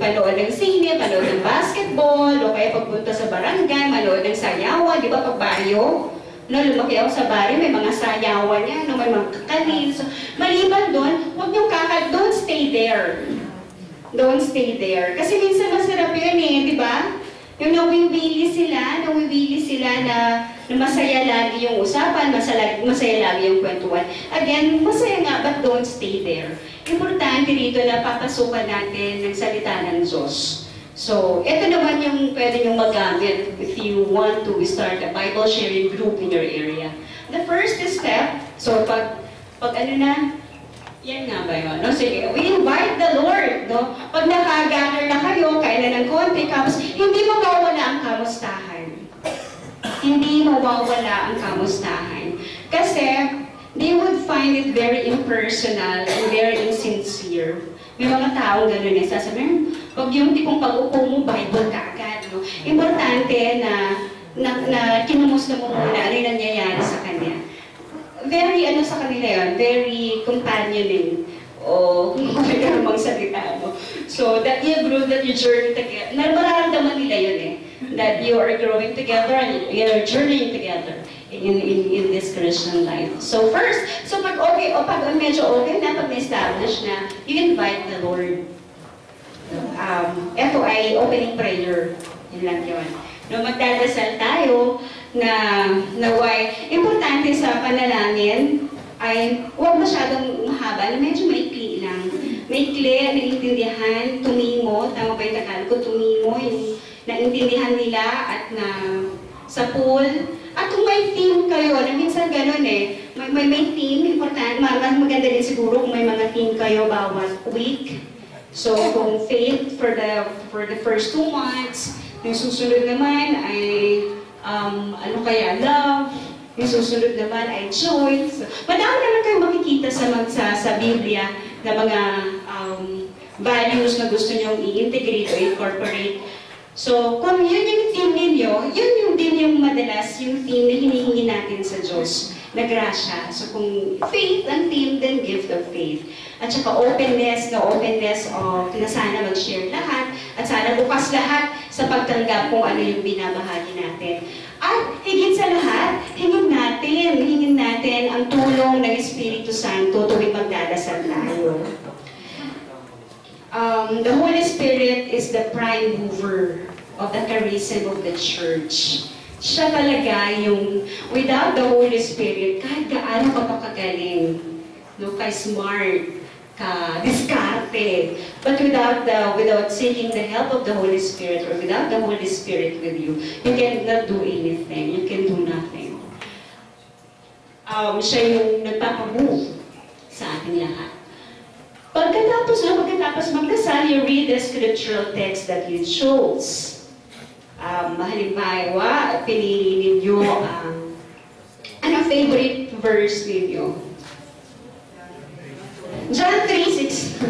Panood ng sine, panood ng basketball, o kaya pagpunta sa barangay, manood ng sayawan, di ba, pag baryo? No, lumaki ako sa baryo, may mga sayawan yan, no, may mga kakalin. So, maliban doon, huwag niyong kakal, don't stay there. Don't stay there. Kasi minsan masarap yun eh, di ba? Yung nawiwili sila, nawiwili sila na, na masaya lagi yung usapan, masaya, masaya lagi yung kwentuhan. Again, masaya nga, but don't stay there. Importante dito na papasukan natin ng salita ng Diyos. So, ito naman yung pwede nyo magamit if you want to start a Bible sharing group in your area. The first step, so pag, pag ano na, yan nga ba yun? No? Sige, we invite the Lord. No? Pag nakagather na kayo, kailan ng konti, tapos hindi mawawala ang kamustahan. Hindi mawawala ang kamustahan. Kasi, they would find it very impersonal and very insincere. May mga taong gano'n eh, sasabihin, pag yung tipong pag-upo mo, Bible ka agad. No? Importante na, na, na kinumusta mo muna ano yung. Very ano sa kanila yun, very companioning. O kung ano ka namang salita mo. So that you grow, that you journey together. Na mararamdaman nila yun eh. That you are growing together and you are journeying together in, in, in this Christian life. So first, so pag okay, o pag medyo okay na, pag na-establish na, you invite the Lord. Um, ito ay opening prayer. Yun lang yun. No, magdadasal tayo na naway, importante sa panalangin ay huwag masyadong mahaba, na medyo maikli lang. Maikli, naiintindihan, tumimo, tama ba yung Tagalog ko, tumimo, yung naintindihan nila at na sa pool. At kung may team kayo, na minsan ganun eh, may, may, may team, important, mas maganda din siguro kung may mga team kayo bawat week. So kung faith for the for the first two months, yung susunod naman ay um, ano kaya, love, yung susunod naman ay joy. So, madami naman kayong makikita sa, sa, sa Biblia na mga um, values na gusto nyong i-integrate o incorporate. So, kung yun yung theme ninyo, yun yung din yung madalas yung theme na hinihingi natin sa Diyos na grasya. So, kung faith ang theme, then gift of faith. At saka openness, na openness of na sana mag-share lahat at sana bukas lahat sa pagtanggap kung ano yung binabahagi natin. At higit sa lahat, hingin natin, hingin natin ang tulong ng Espiritu Santo tuwing magdadasal tayo. Um, the Holy Spirit is the prime mover of the charism of the church. Siya talaga yung, without the Holy Spirit, kahit gaano pa kagaling, no, ka smart, ka diskarte, but without the, without seeking the help of the Holy Spirit or without the Holy Spirit with you, you cannot do anything. You can do nothing. Um, siya yung nagpapamove sa ating lahat. Pagkatapos na, pagkatapos magdasal, you read the scriptural text that you chose. Um, halimbawa, pinili ninyo ang ano favorite verse ninyo? John 3.16.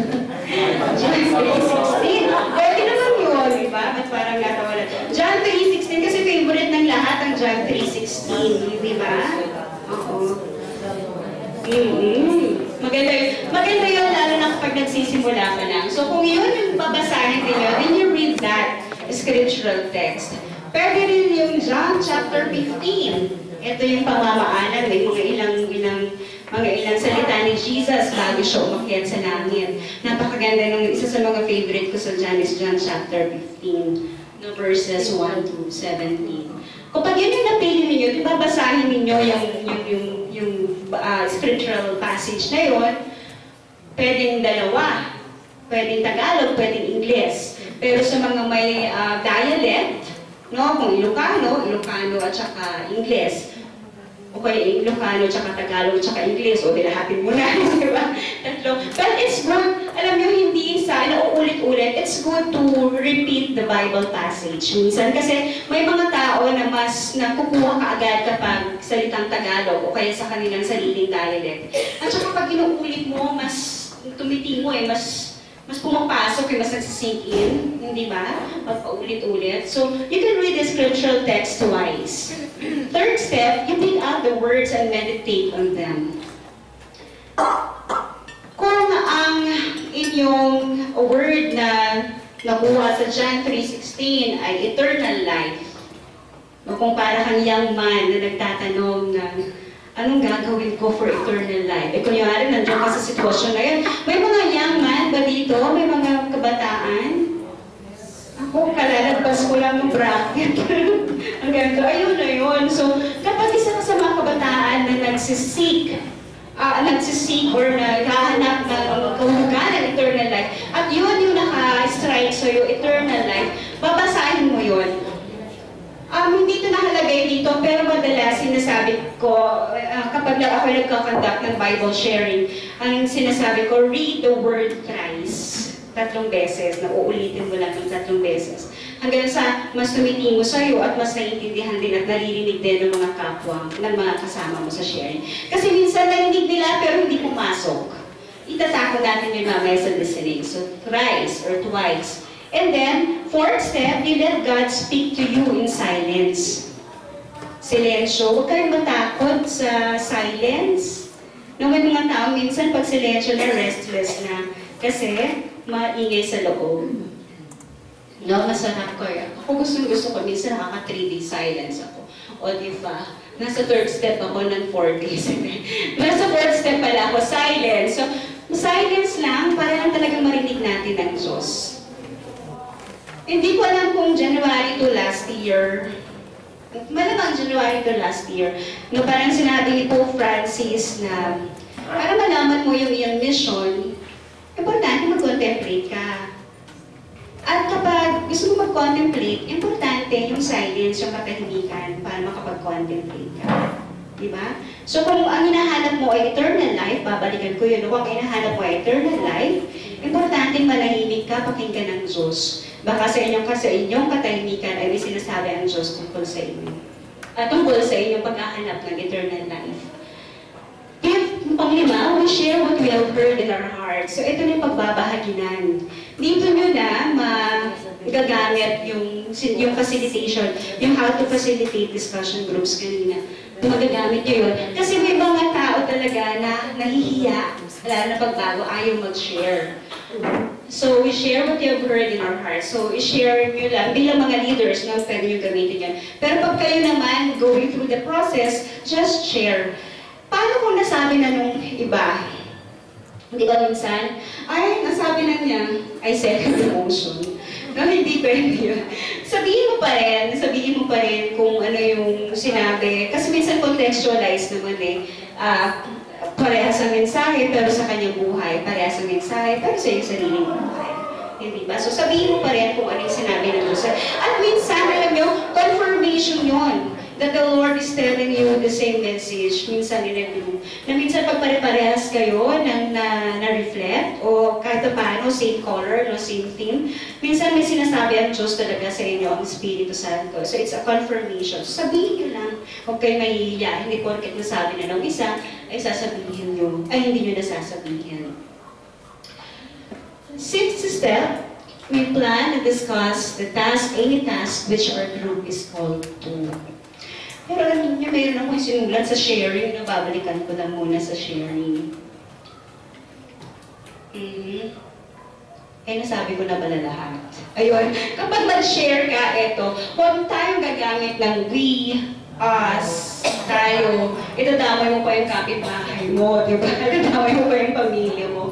John 3.16. Pwede naman yun, di ba? Ba't parang natawala? John 3.16 kasi favorite ng lahat ang John 3.16, di ba? Oo. Mm-hmm. Maganda yun. Maganda yun lalo na kapag nagsisimula ka lang. So kung yun yung babasahin ninyo, then you read that scriptural text. Pwede rin yung John chapter 15. Ito yung pamamaanan, may mga ilang ilang mga ilang salita ni Jesus bago siya umakyat sa langit. Napakaganda ng isa sa mga favorite ko sa John is John chapter 15, no, verses 1 to 17. Kapag yun yung napili ninyo, di ba basahin ninyo yung, yung, yung, yung uh, scriptural passage na yun, pwedeng dalawa. Pwedeng Tagalog, pwedeng Ingles. Pero sa mga may uh, dialect, no, kung Ilocano, Ilocano at saka Ingles, o kaya Ilocano, tsaka Tagalog, tsaka Ingles, o dilahatin mo na, di ba? Tatlo. But it's good, alam nyo, hindi isa, nauulit-ulit, it's good to repeat the Bible passage. Minsan kasi may mga tao na mas nakukuha ka agad kapag salitang Tagalog o kaya sa kanilang sariling dialect. At saka pag inuulit mo, mas tumitimo eh, mas mas pumapasok, mas nagsisink in, hindi ba? Pag paulit-ulit. So, you can read the scriptural text twice. Third step, you pick out the words and meditate on them. Kung ang inyong word na nakuha sa John 3.16 ay eternal life. O kung para kang young man na nagtatanong na anong gagawin ko for eternal life? E kunyari, nandiyan ka sa sitwasyon na yun. May mga young man ba dito? May mga kabataan? Ako, kalalagpas ko lang ng bracket. Ang ganito, ayun na yun. So, kapag isa ka sa mga kabataan na nagsisik, uh, nagsisik or naghahanap ng kahulugan ng eternal life, at yun yung naka-strike sa'yo, eternal life, babasahin mo yun. Um, hindi ito nakalagay dito, pero madalas sinasabi ko, uh, kapag ako nagkakonduct ng Bible sharing, ang sinasabi ko, read the word thrice. Tatlong beses, na uulitin mo lang ng tatlong beses. Hanggang sa mas tumitingo sa'yo at mas naiintindihan din at naririnig din ng mga kapwa, ng mga kasama mo sa sharing. Kasi minsan narinig nila pero hindi pumasok. Itatako natin yung mamaya sa listening. So, thrice or twice. And then, fourth step, you let God speak to you in silence. Silensyo. Huwag kayong matakot sa silence. No, may mga tao, minsan pag silensyo na, restless na. Kasi, maingay sa loob. No, masarap ko. Ako gusto gusto ko, minsan nakaka 3 day silence ako. O di ba? Nasa third step ako ng 4 days. Nasa fourth step pala ako, silence. So, silence lang para lang talagang marinig. Hindi ko alam kung January to last year, malamang January to last year, no parang sinabi ni Pope Francis na para malaman mo yung iyong mission, importante mag-contemplate ka. At kapag gusto mo mag-contemplate, importante yung silence, yung katahimikan para makapag-contemplate ka. Diba? So kung ang hinahanap mo ay eternal life, babalikan ko yun. Kung ang hinahanap mo ay eternal life, importante manahimik ka, pakinggan ng Diyos. Baka sa inyong, sa inyong katahimikan ay sinasabi ang Diyos tungkol sa inyo. At tungkol sa inyong paghahanap ng eternal life. If, panglima, we share what we have heard in our hearts. So ito na yung pagbabahaginan. Dito nyo na magagamit yung, yung facilitation, yung how to facilitate discussion groups kanina. Magagamit nyo yun. Kasi may mga tao talaga na nahihiya, lalo na pagbago, ayaw mag-share. So, we share what you have heard in our hearts. So, i-share nyo lang. Bilang mga leaders, no, pwede nyo gamitin yan. Pero pag kayo naman, going through the process, just share. Paano kung nasabi na nung iba? Hindi ba minsan? Ay, nasabi na niya, I second emotion. No, hindi pwede yun. Sabihin mo pa rin, sabihin mo pa rin kung ano yung sinabi. Kasi minsan contextualize naman eh. Uh, parehas ang mensahe, pero sa kanyang buhay, parehas ang mensahe, pero sa iyong sariling buhay. Hindi ba? So sabihin mo pa kung anong sinabi ng Diyos. At minsan, alam nyo, confirmation yon that the Lord is telling you the same message, minsan in-review. Na minsan pag pare-parehas kayo ng na-reflect, na o kahit paano, same color, no, same theme, minsan may sinasabi ang Diyos talaga sa inyo, ang Espiritu Santo. So it's a confirmation. So sabihin nyo lang, huwag kayo mahihiya, hindi porket nasabi na ng isa, ay sasabihin nyo, ay hindi nyo nasasabihin. Sixth step, we plan and discuss the task, any task which our group is called to. Pero alam niyo, mayroon akong sinulat sa sharing, no, babalikan ko lang muna sa sharing. Mm-hmm. Eh, nasabi ko na pala lahat. Ayun, kapag mag-share ka, eto, huwag tayong gagamit ng we, us, tayo, itadamay mo pa yung kapitbahay mo, di ba? Itadamay mo pa yung pamilya mo.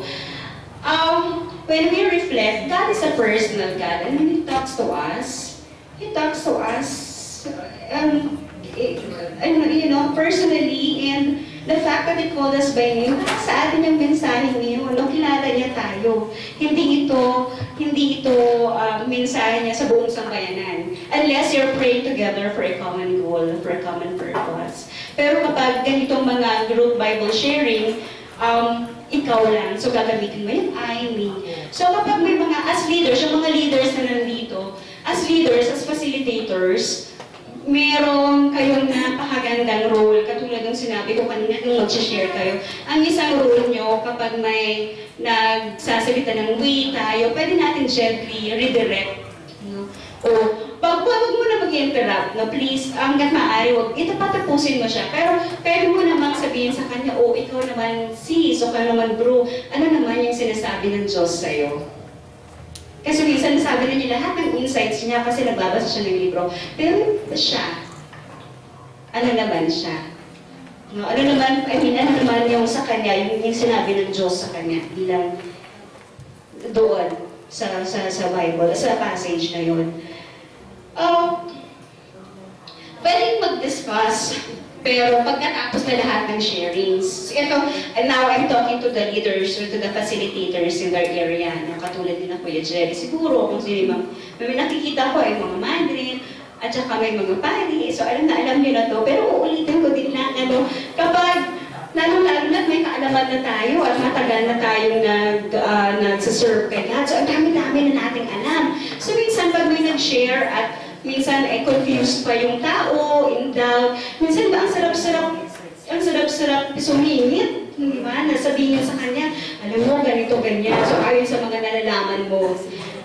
Um, when we reflect, God is a personal God, and when He talks to us, He talks to us, um, ano, you know, personally, and the fact that He called us by name, para sa atin yung mensahe niyo, no, kilala niya tayo. Hindi ito, hindi ito uh, mensahe niya sa buong. Unless you're praying together for a common goal, for a common purpose. Pero kapag ganitong mga group Bible sharing, um, ikaw lang. So, gagamitin mo yung I, me. So, kapag may mga, as leaders, yung mga leaders na nandito, as leaders, as facilitators, merong kayong napakagandang role, katulad ng sinabi ko kanina nung mag-share kayo. Ang isang role nyo, kapag may nagsasalita ng we tayo, pwede natin gently redirect. No? O, pag wag mo na mag-interrupt, no, please, hanggat maaari, wag, ito patapusin mo siya. Pero pwede mo namang sabihin sa kanya, oh, ikaw naman sis, o ka naman bro, ano naman yung sinasabi ng Diyos sa'yo? Kasi minsan sabi na niya lahat ng insights niya kasi nagbabasa siya ng libro. Pero siya, ano naman siya? No, ano naman, I mean, ano naman yung sa kanya, yung, yung sinabi ng Diyos sa kanya bilang doon sa, sa, sa Bible, sa passage na yun. Uh, pwedeng mag-discuss pero pagkatapos na lahat ng sharings, ito, and now I'm talking to the leaders or to the facilitators in their area, no? katulad din ng Kuya Jerry. Siguro, kung sino yung may nakikita ko ay mga Mandarin, at saka may mga pari, so alam na alam niyo na to, pero uulitin ko din lang, ano, kapag lalo-lalo na may kaalaman na tayo at matagal na tayong nag, uh, nagsaserve kay God. So, ang dami-dami na nating alam. So, minsan pag may nag-share at minsan ay confused pa yung tao, in doubt. Minsan ba ang sarap-sarap, ang sarap-sarap sumingit, di ba? Nasabihin niya sa kanya, alam mo, ganito, ganyan. So ayon sa mga nalalaman mo.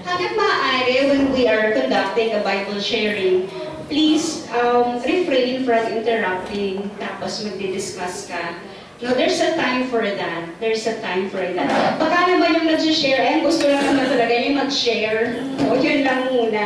Hanggat maaari, when we are conducting a Bible sharing, please um, refrain from interrupting, tapos magdi-discuss ka. No, there's a time for that. There's a time for that. Baka naman yung nag-share, eh, gusto lang naman talaga yung mag-share. O, yun lang muna.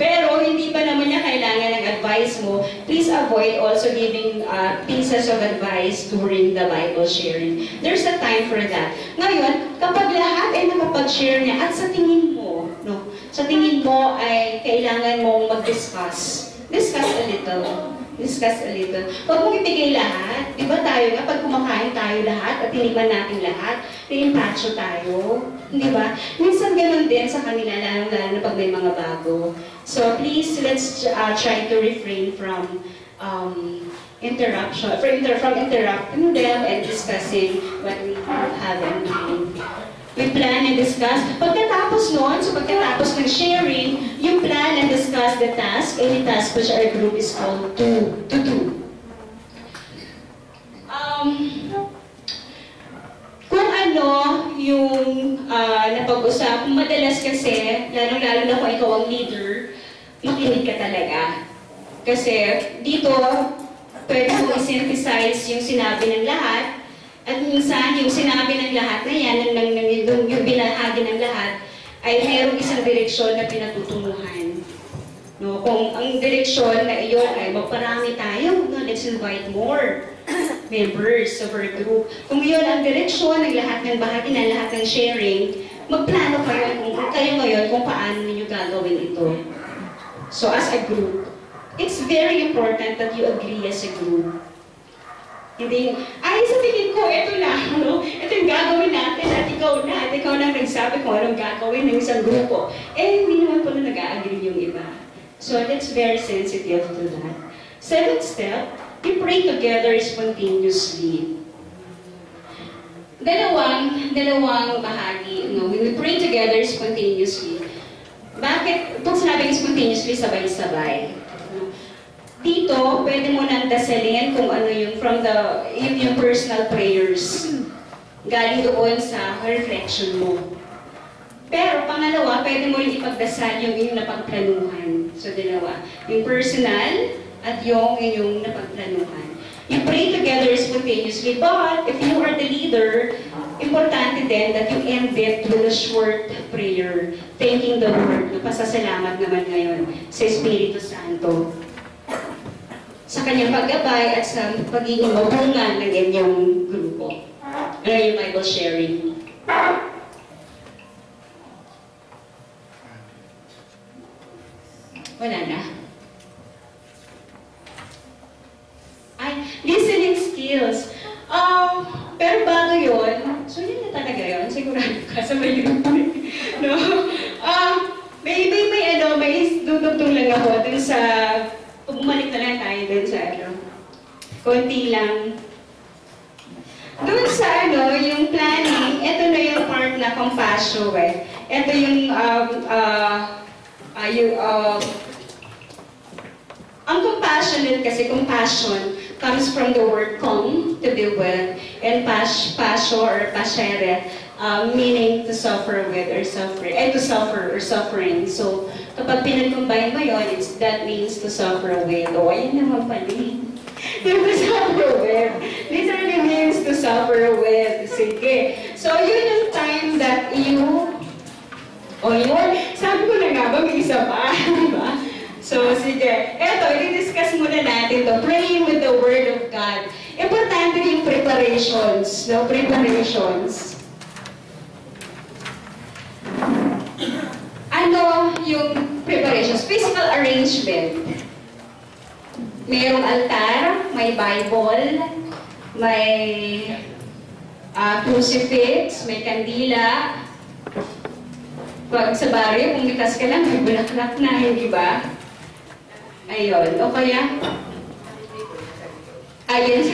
Pero hindi pa naman niya kailangan ng advice mo, please avoid also giving uh, pieces of advice during the Bible sharing. There's a time for that. Ngayon, kapag lahat ay nakapag-share niya at sa tingin mo, no, sa tingin mo ay kailangan mong mag-discuss, discuss a little discuss a little. Huwag mong ibigay lahat. Di ba tayo nga, pag kumakain tayo lahat at tinikman natin lahat, reimpacho tayo. Di ba? Minsan ganun din sa kanila, lalo-lalo pag may mga bago. So please, let's uh, try to refrain from um, interruption, from, inter from interrupting them and discussing what we have in mind. We plan and discuss. Pagkatapos noon, so pagkatapos ng sharing, yung plan and discuss the task, any task which our group is called to, to do. Um, kung ano yung uh, napag-usap, madalas kasi, lalong-lalo na kung ikaw ang leader, makinig ka talaga. Kasi dito, pwede mo i-synthesize yung sinabi ng lahat, at minsan, yung sinabi ng lahat na yan, ng, ng, ng, yung, yung binahagi ng lahat, ay mayroong isang direksyon na pinatutunguhan. No, kung ang direksyon na iyon ay magparami tayo, no, let's invite more members of our group. Kung iyon ang direksyon ng lahat ng bahagi ng lahat ng sharing, magplano kayo kung kayo ngayon kung paano ninyo gagawin ito. So as a group, it's very important that you agree as a group. Hindi, ay sa tingin ko, ito lang, no? ito yung gagawin natin at ikaw na, at ikaw na nagsabi kung anong gagawin ng isang grupo. Eh, hindi naman pala nag-agree yung iba. So that's very sensitive to that. Seventh step, you pray together spontaneously. Dalawang, dalawang bahagi, no? we pray together spontaneously. Bakit, pag sinabing spontaneously, sabay-sabay dito, pwede mo nang dasalin kung ano yung from the, yung, yung personal prayers. Galing doon sa reflection mo. Pero pangalawa, pwede mo rin ipagdasal yung iyong napagplanuhan. So dalawa. Yung personal at yung inyong napagplanuhan. You pray together spontaneously, but if you are the leader, importante din that you end it with a short prayer, thanking the Lord, pasasalamat naman ngayon sa Espiritu Santo sa kanyang paggabay at sa pagiging mabungan ng inyong grupo. Yung Bible sharing? Wala na. Ay, listening skills. Um, pero bago yun, so yun na talaga yun, sigurado ka sa may no? Um, may, may, may ano, may dudugtong lang ako dun sa bumalik na lang tayo dun sa ano, konti lang. Doon sa ano, yung planning, ito na yung part na compassion eh. Ito yung, um, uh, uh, yung, uh, ang compassionate kasi, compassion, comes from the word com, to be with, and pas, passion or pasere, uh, meaning to suffer with or suffering, eh, to suffer or suffering. So, Kapag pinag-combine mo yun, it's, that means to suffer with. O, ayan naman pala. To suffer with. Literally means to suffer with. Sige. So, yun yung time that you O yun, sabi ko na nga ba, may isa pa, ba? So, sige. Eto, i-discuss muna natin to. Praying with the Word of God. Importante yung preparations, no? Preparations. Ano yung preparations? Physical arrangement. Mayroong altar, may Bible, may ah, crucifix, may kandila. Pag sa baryo, kung likas ka lang, may bulaklak na, hindi ba? Ayun. O kaya, ayun,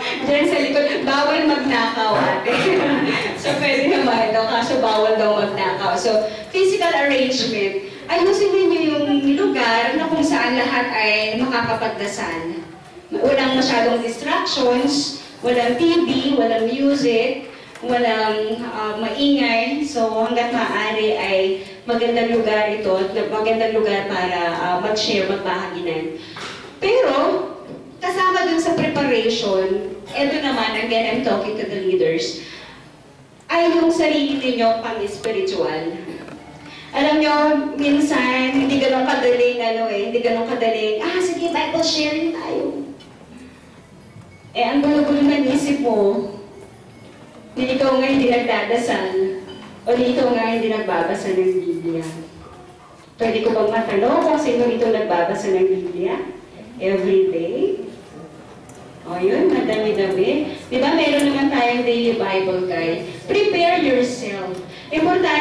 Diyan sa likod, bawal magnakaw ate. so pwede naman ito, kaso bawal daw magnakaw. So, physical arrangement. Ayusin ninyo yung lugar na kung saan lahat ay makakapagdasal. Walang masyadong distractions, walang TV, walang music, walang ah, maingay. So hanggat maaari ay magandang lugar ito, magandang lugar para ah, mag-share, magbahaginan. Pero, kasama dun sa preparation, ito naman, again, I'm talking to the leaders, ay yung sarili ninyo pang-spiritual. Alam nyo, minsan, hindi ganun kadaling, ano eh, hindi ganun kadaling, ah, sige, Bible sharing tayo. Eh, ang gulo-gulo ng isip mo, hindi ikaw nga hindi nagdadasal, o di ikaw nga hindi nagbabasa ng Biblia. Pwede ko bang matanong kung sino dito nagbabasa ng Biblia? Every day? O yun, madami-dami. Di ba meron naman tayong daily Bible guide? Prepare yourself.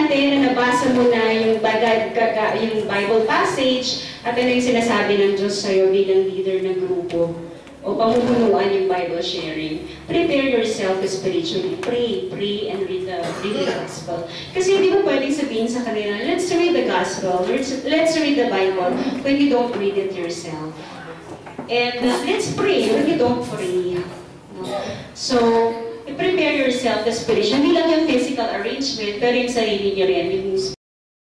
Importante na nabasa mo na yung, bagay, kaka, yung Bible passage at ano yung sinasabi ng Diyos sa'yo bilang leader ng grupo o pamumunuan yung Bible sharing. Prepare yourself spiritually. Pray, pray, and read the, read the gospel. Kasi hindi mo pwedeng sabihin sa kanila, let's read the gospel, let's, let's read the Bible, when you don't read it yourself. And uh, let's pray when you don't pray. No? So, prepare yourself spiritually. Hindi lang yung physical arrangement, pero yung sarili niyo rin, yung